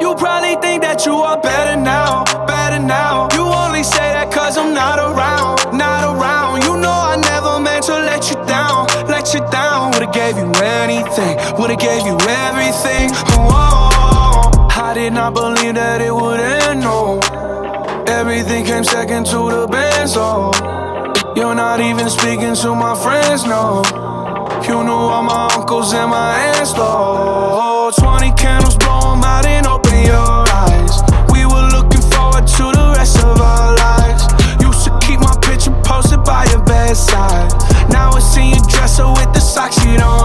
You probably think that you are better now, better now. You only say that cause I'm not around, not around. You know I never meant to let you down, let you down. Would've gave you anything, would've gave you everything. Oh, I did not believe that it would end, no. Everything came second to the band, so You're not even speaking to my friends, no You knew all my uncles and my aunts, side. Now I see you dresser with the socks you don't.